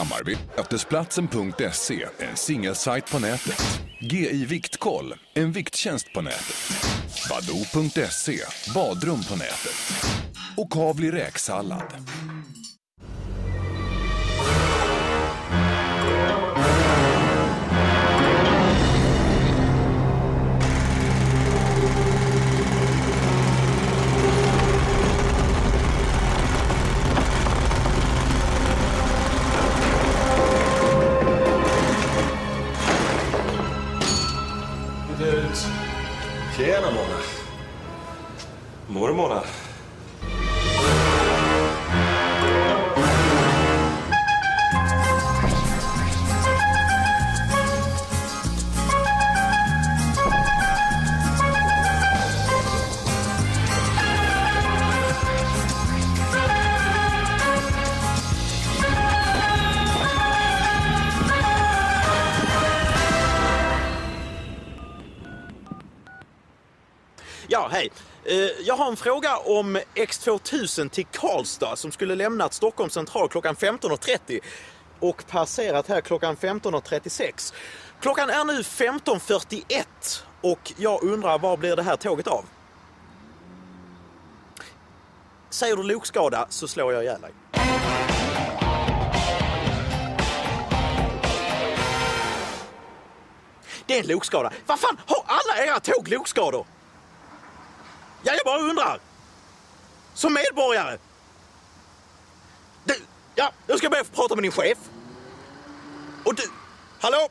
Hammarby. Mötesplatsen.se, en singelsajt på nätet. GI Viktkoll, en vikttjänst på nätet. Badoo.se, badrum på nätet. Och Kavli räksallad. Går det, Mona? Ja, hej. Eh, jag har en fråga om X2000 till Karlstad som skulle lämnat Stockholm central klockan 15.30 och passerat här klockan 15.36. Klockan är nu 15.41 och jag undrar var blir det här tåget av? Säger du lokskada så slår jag ihjäl dig. Det är en lokskada. Vad fan, har alla era tåg lokskador? Ja, jag bara undrar. Som medborgare. Du, ja, jag ska be att få prata med din chef. Och du, hallå?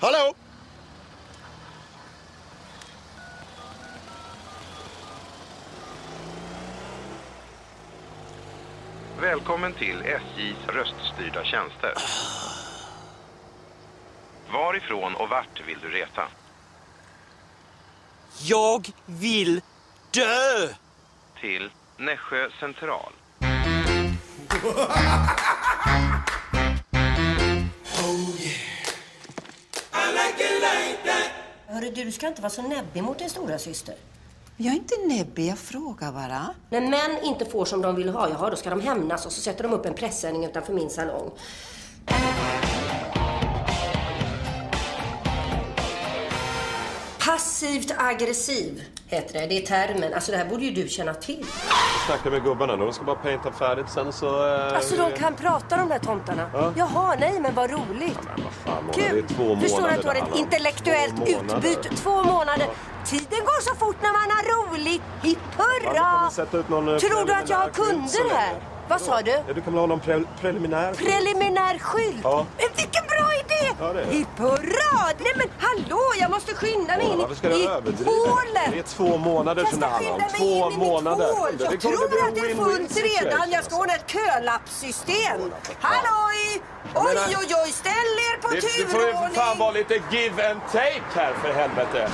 Hallå? Välkommen till SJs röststyrda tjänster. Varifrån och vart vill du resa? Jag vill dö! Till Nässjö central. Hörru du, du ska inte vara så näbbig mot din stora syster. Jag är inte näbbig, jag frågar bara. När män inte får som de vill ha, jaha, då ska de hämnas och så sätter de upp en pressändning utanför min salong. Passivt aggressiv heter det. Det är termen. Alltså det här borde ju du känna till. Snacka med gubbarna. De ska bara painta färdigt sen så... Eh, Alltså de kan prata de där tomtarna. Jaha, nej men vad roligt. vad fan, Mona, det är två månader Förstår att du har ett intellektuellt Två utbyte. Två månader. Tiden går så fort när man har roligt. Hipp Ja, hurra! eh, Tror du att jag har kunder här? Vad sa du? Ja, du kan väl ha någon pre preliminär skylt? Preliminär skylt? Ja. Men vilken bra idé! Ja, det är det. Hipp hurra! Nej men hallå, jag måste skynda mig in ska du i hålet. Det är två månader som det handlar om. Två i månader. Det Jag kommer tror att det är fullt redan. Jag ska ordna ett kölappsystem. Halloj! Oj, oj, oj, ställ er på Det, det får ju för fan turordning. vara lite give and take här för helvete.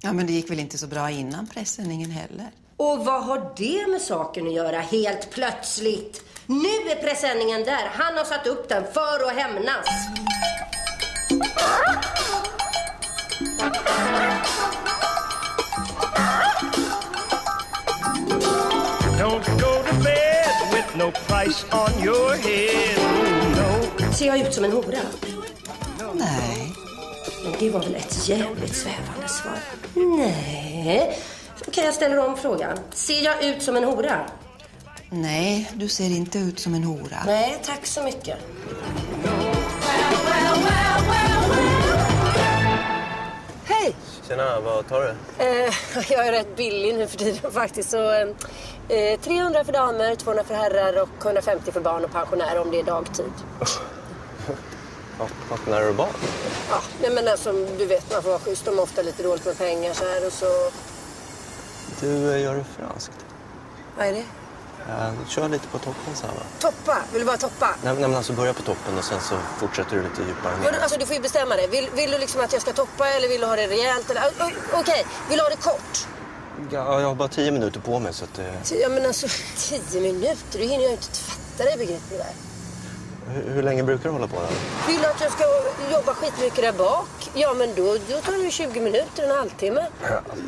Ja, men det gick väl inte så bra innan pressändningen heller. Och vad har det med saken att göra helt plötsligt? Nu är presenningen där. Han har satt upp den för att hämnas. No price on your head. Oh, no. Ser jag ut som en hora? Nej. Men det var väl ett jävligt svävande svar. Nej. Okej, jag ställer om frågan. Ser jag ut som en hora? Nej, du ser inte ut som en hora. Nej, tack så mycket. Hej! Tjena, vad tar du? Eh, jag är rätt billig nu för tiden faktiskt. Så, eh, 300 för damer, 200 för herrar och 150 för barn och pensionärer om det är dagtid. Pensionärer och barn? Ja, nej, men alltså, du vet, man får vara schysst. De har ofta lite dåligt med pengar så här och så... Du, eh, gör det franskt? Vad är det? Ja, kör lite på toppen så här va? Toppa! Vill du bara toppa? Nej, nej men alltså börja på toppen och sen så fortsätter du lite djupare ner. Alltså, du får ju bestämma dig. Vill, vill du liksom att jag ska toppa eller vill du ha det rejält? Eller... Okej, vill du ha det kort? Ja, jag har bara tio minuter på mig så att... eh, Ja, men alltså, tio minuter? Du hinner ju inte fatta dig, begriper du det? Hur, hur länge brukar du hålla på då? Vill du att jag ska jobba skitmycket där bak? Ja, men då, då tar det ju 20 minuter, en halvtimme.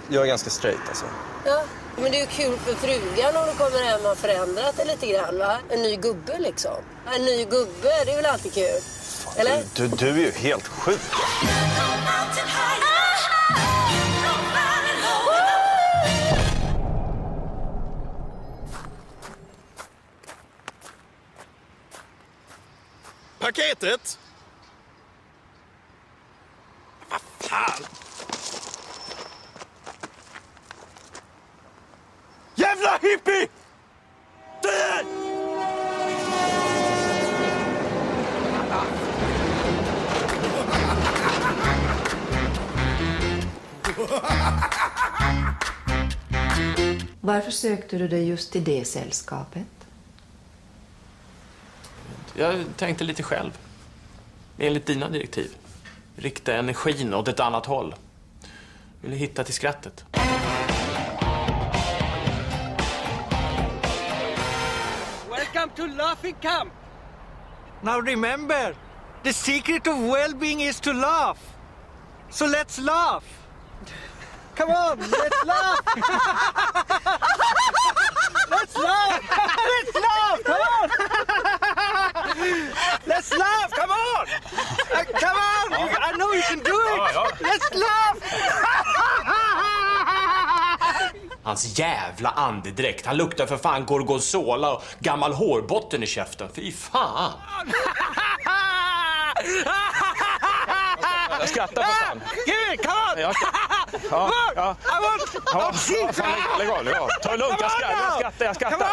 Jag är ganska straight alltså. Ja, Men det är ju kul för frugan om du kommer hem och har förändrat det lite grann va? En ny gubbe liksom. En ny gubbe, det är väl alltid kul? Eller? Du, du är ju helt sjuk. Paketet? Vad fan? Jävla hippie! Varför sökte du dig just till det sällskapet? Jag tänkte lite själv. Enligt dina direktiv. Rikta energin åt ett annat håll. Ville hitta till skrattet. Welcome to Laughing Camp. Now remember, the secret of well-being is to laugh. So let's laugh. Come on, let's laugh. let's laugh. let's laugh. Let's laugh. Come on. Uh, come on. You, I know you can do it. Let's laugh. Hans jävla andedräkt. Han luktar för fan gorgonzola och gammal hårbotten i käften. Fy fan! Jag skrattar för fan. Give it, come on. Jag. Ja, ja. I want. Ja, fan, lägg- av, lägg av. Ta det lugnt, jag skrattar, jag skrattar, jag skrattar. You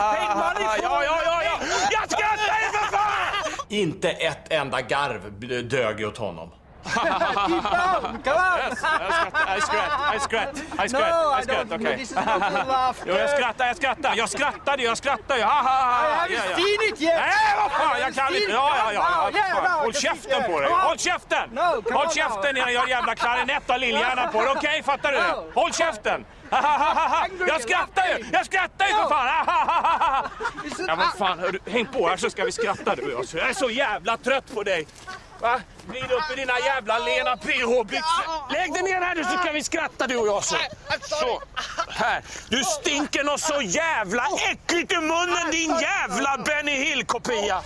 paid money for Ja, ja, ja, ja. Jag skrattar ju för fan! Inte ett enda garv dög åt honom. Keep down. Come on. Yes, jag skrattar, I skrattar, I skrattar, I skrattar, No, I okej. This is laughter. Jo, jag skrattar, jag skrattar. Jag skrattade, jag skrattar ju. Ha, ha, ha. I haven't ja. seen it yet. Nej, vad fan, jag kan inte. Ja, ja, ja. Yeah, Håll käften på dig. Håll käften! No, Håll käften innan jag jävla klarinett och lillhjärnan på dig. Okej, fattar du? Håll käften! Jag skrattar ju! Jag skrattar ju för fan! Ja, vad fan, häng på här så ska vi skratta du och jag. Jag är så jävla trött på dig. Va? Glid upp i dina jävla lena PH-byxor. Lägg dig ner här nu så ska vi skratta du och jag. Så. så. Här. Du stinker något så jävla äckligt i munnen din jävla Benny Hill-kopia.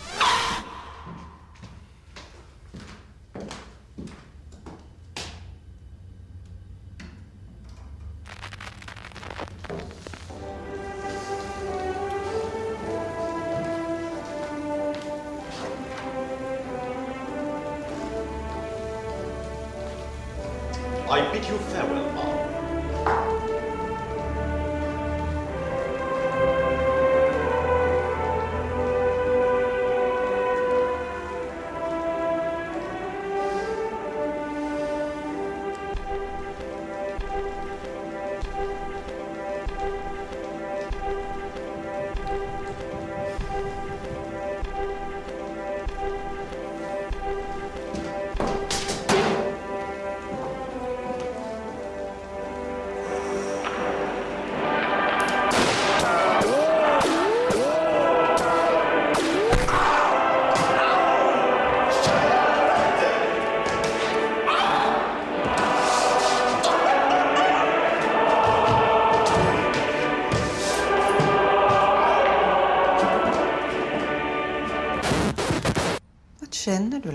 I bid you farewell, Mom.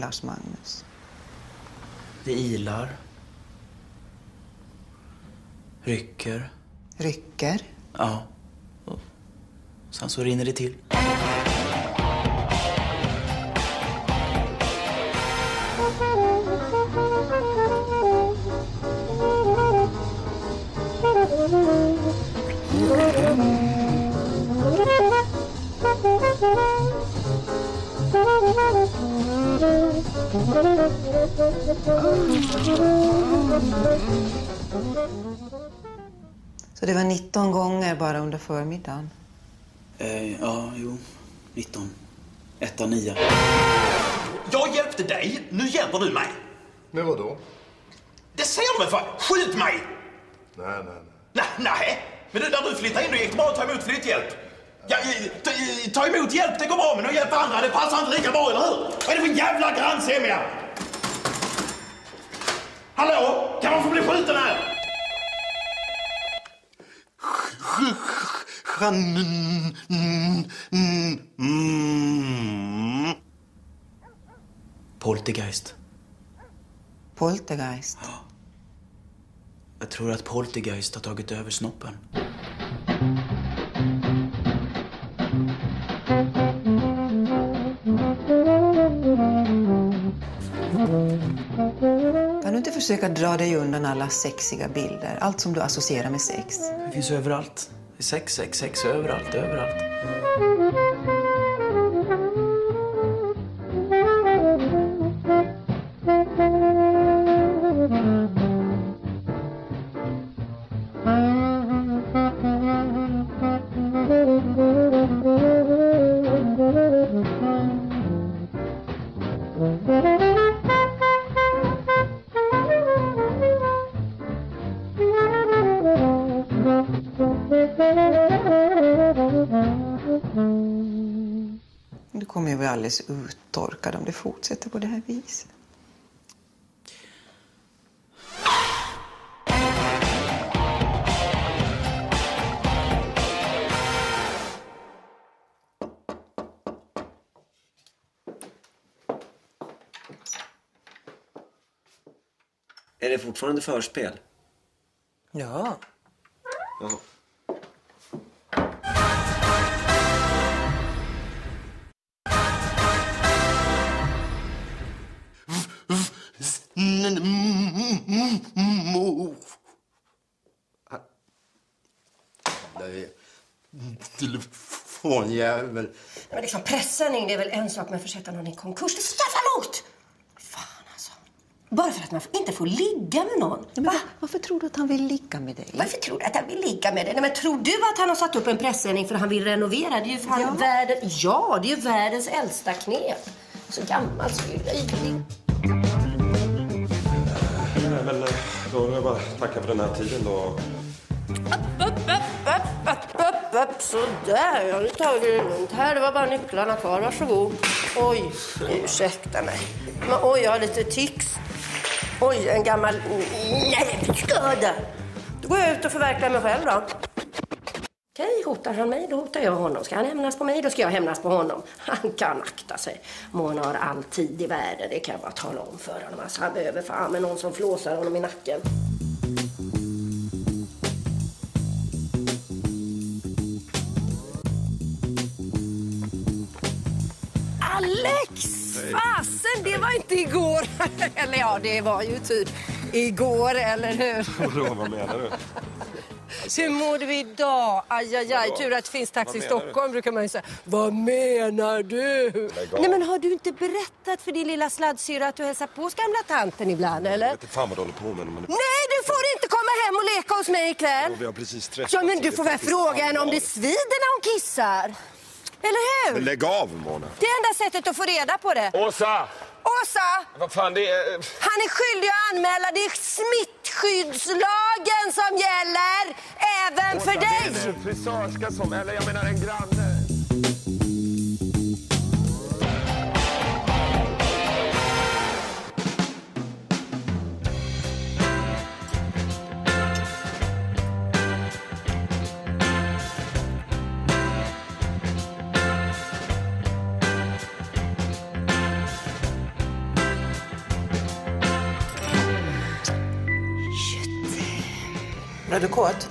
Lars Magnus? Det ilar. Rycker. Rycker? Ja. Och sen så rinner det till. Så det var 19 gånger bara under förmiddagen. Eh, ja, jo. 19. Etta, nia. Jag hjälpte dig, nu hjälper du mig. Men vadå? Det ser du väl för? Skjut mig! Nej, nej, nej. Nej, nej. Men du, när du flyttade in, då gick bra att ta emot flytthjälp. Ja, ta, emot hjälp, det går bra, men att hjälpa andra, det passar inte lika bra, eller hur? Vad är det för jävla grannsämja? Hallå? Kan man få bli skjuten här? Poltergeist. Poltergeist. Jag tror att Poltergeist har tagit över snoppen. Försöka dra dig undan alla sexiga bilder? Allt som du associerar med sex. Det finns överallt. Det är sex, sex, sex överallt, överallt. Alldeles uttorkad om det fortsätter på det här viset. Är det fortfarande förspel? Ja. Jaha. Telefonjävel. Men liksom pressändning det är väl en sak med att försätta någon i konkurs. Det är långt! Fan alltså. Bara för att man inte får ligga med någon. Va? Varför tror du att han vill ligga med dig? Varför tror du att han vill ligga med dig? Nej, men tror du att han har satt upp en pressändning för att han vill renovera? Det är ju fan Ja. världen... Ja, det är ju världens äldsta knep. Så gammal så löjlig. Bara tacka för den här tiden då. Upp, upp, upp, upp, upp, upp. Sådär, ja. Nu tar vi det lugnt. Här, det var bara nycklarna kvar. Varsågod. Oj, ursäkta mig. Men oj, jag har lite tics. Oj, en gammal nervskada. Då går jag ut och förverkligar mig själv då. Okej, hotar han mig, då hotar jag honom. Ska han hämnas på mig, då ska jag hämnas på honom. Han kan akta sig. Mona har all tid i världen, det kan jag bara tala om för honom. Alltså, han behöver fan med någon som flåsar honom i nacken. Fasen, det var inte igår. eller ja, det var ju typ igår, eller hur? Vadå, vad menar du? Hur mår du idag? Aj, aj, aj. Tur att det finns Taxi Vad menar du? Stockholm, brukar man ju säga. Vad menar du? Nej, men har du inte berättat för din lilla sladdsyrra att du hälsar på hos gamla tanten ibland, eller? Jag vet inte fan vad du håller på med. Men... Nej, du får inte komma hem och leka hos mig ikväll. Vi har precis träffats. Ja, men du får väl fråga henne om det svider när hon kissar. Eller Men hur? lägg av Mona. Det är enda sättet att få reda på det. Åsa! Åsa! Vad fan det är... Han är skyldig att anmäla. Det är smittskyddslagen som gäller även för dig. Det är en frisörska som, eller jag menar en granne. Är du kåt?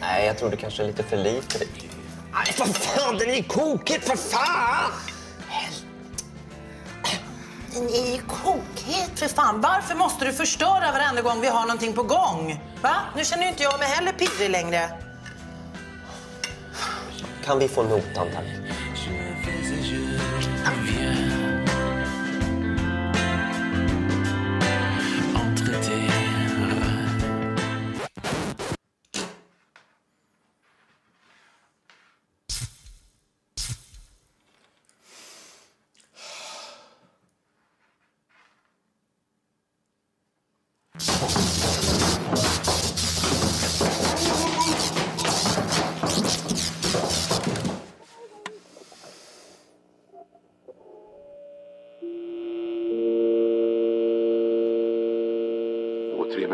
Nej, jag tror det kanske är lite för lite. Nej, för fan, den är kokig, för fan! Den är ju kokhet för fan. Varför måste du förstöra varenda gång vi har någonting på gång? Va? Nu känner ju inte jag mig heller pirrig längre. Kan vi få notan, tack?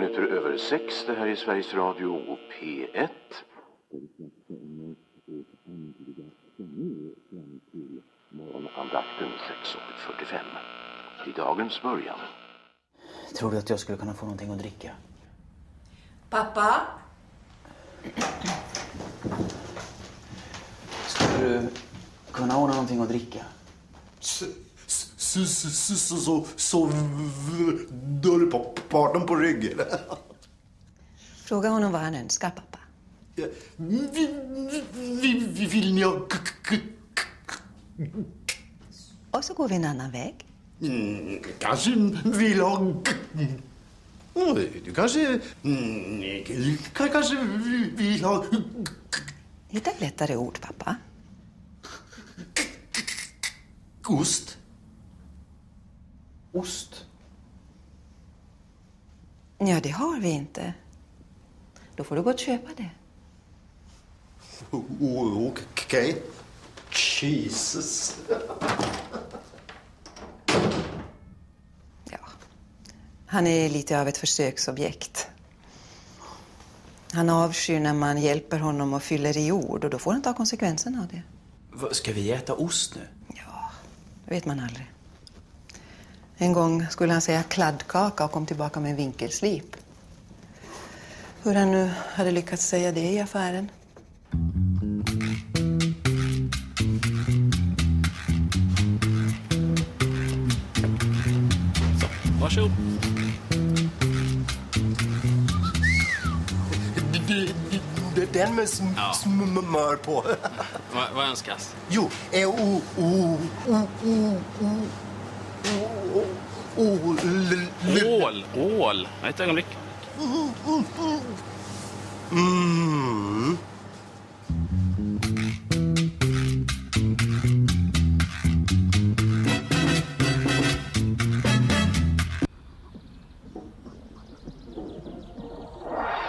Minuter över sex. Det här är Sveriges Radio P1. Morgonandakten 6.45. I dagens början. Tror du att jag skulle kunna få någonting att dricka? Pappa? Skulle du kunna ordna någonting att dricka? Så, så, så, så, så, så dörrparten på ryggen. Fråga honom vad han önskar, pappa. Vill, ni ha Och så går vi en annan väg. Mm, kanske vill ha... Du kanske... mm, kanske vill ha... Hitta ett lättare ord, pappa. Ost. Ost? Ja, det har vi inte. Då får du gå och köpa det. Oh, Okej. Jesus. Han är lite av ett försöksobjekt. Han avskyr när man hjälper honom och fyller i ord och då får han ta konsekvenserna av det. Ska vi äta ost nu? Det vet man aldrig. En gång skulle han säga kladdkaka och kom tillbaka med en vinkelslip. Hur han nu hade lyckats säga det i affären. Varsågod. Det- det- Den med sm- smör på. Vad, önskas? Jo, eh, o, o, o, o, ål. Ål, ål. Ett ögonblick. Mm.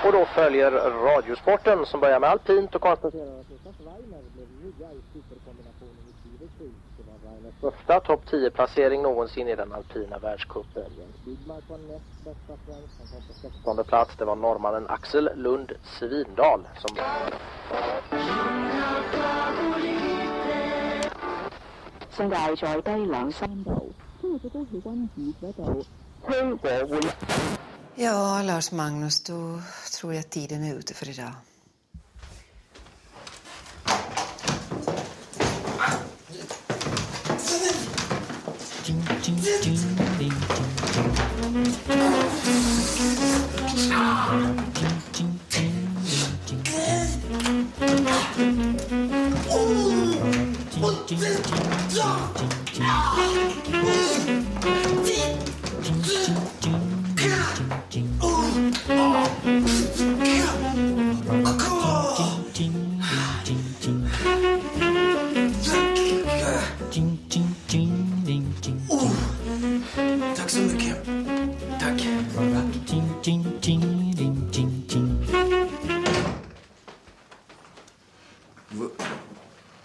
Och då följer Radiosporten som börjar med alpint och konstaterar att Niklas Weimer blev nya i superkombinationen i Tour de Ski. Första topp 10-placering någonsin i den alpina världscupen. Jens Byggmark var näst bästa svensk. Han kom på 16 plats. Det var norrmannen Axel Lund Svindal som... Ja, Lars Magnus, då tror jag att tiden är ute för idag.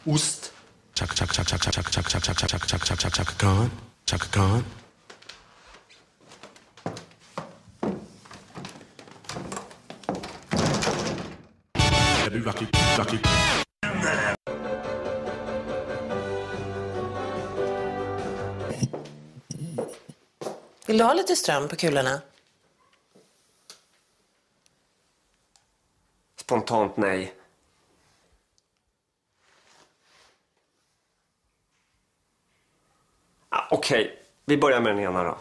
Ost. Chaka chaka chaka chaka chaka chaka chaka chaka chaka chaka chaka chaka Khan. Chaka Khan. Lucky, lucky? Vill du ha lite ström på kulorna? Spontant nej. Okej, vi börjar med den ena då.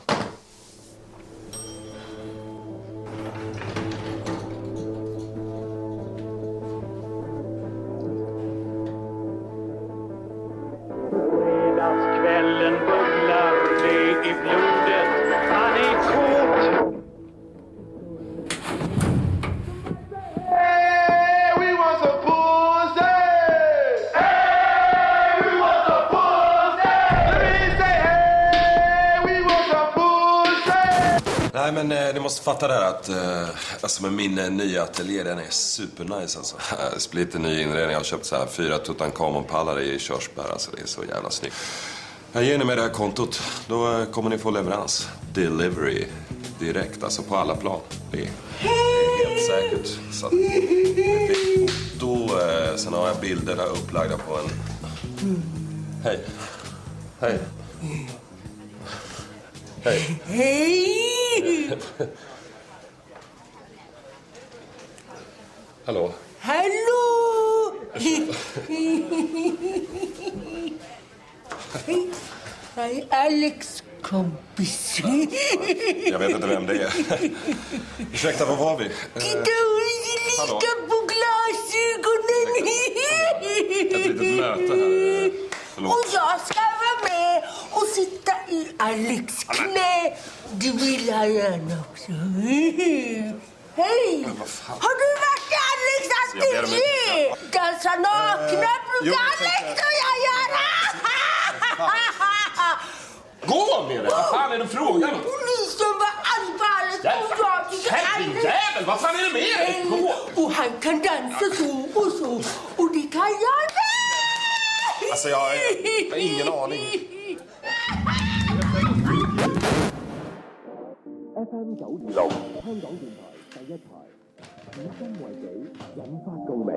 Måste fatta det här att eh, alltså med min eh, nya ateljé den är supernice alltså. Splitter ny inredning. Jag har köpt så här fyra Tutankhamon-pallar i körsbär. Alltså det är så jävla snyggt. Jag ger ni mig det här kontot. Då eh, kommer ni få leverans. Delivery. Direkt, alltså på alla plan. Det är, det är helt säkert. Så att, foto, eh, sen har jag bilderna upplagda på en... Hej. Hej. Hej. Hej! Hallå? Hallå! Jag är Alex kompis. Jag vet inte vem det är. Ursäkta, var var vi? Titta, hon är lika på glasögonen. Ett litet möte här. Förlåt. Och jag ska och sitta i Alex knä. Du vill ha gärna också. Hej! Har du varit i Alex Jag ateljé? Dansa nakna brukar jag Alex och jag göra. Gå med dig! Vad fan är det frågan om? Polisen var och jag tycker Herrejävel, vad fan är det med dig? Gå! Och han kan dansa så och så. Och det kan jag med! Alltså, jag jag har ingen aning. FM 九二六，香港电台第一台，以心为己，引发共鸣。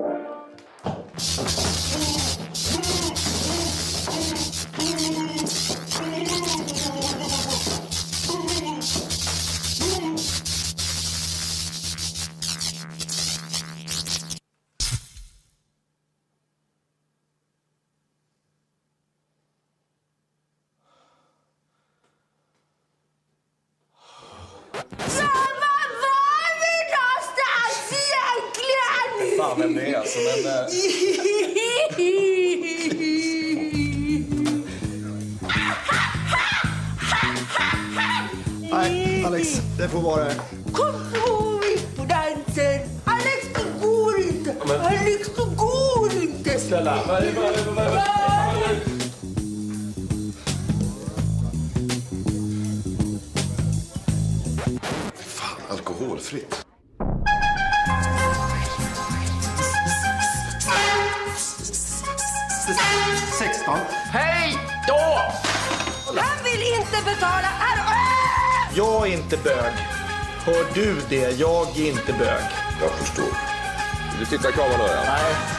Alex, det. Kom så ut på dansen! Alex, det går inte! Men- Alex, det går inte! Snälla, vad är det- alkoholfritt. Sexton. Hej då! Han vill inte betala! Jag är inte bög. Hör du det? Jag är inte bög. Jag förstår. Du titta i kameran då? Ja? Nej.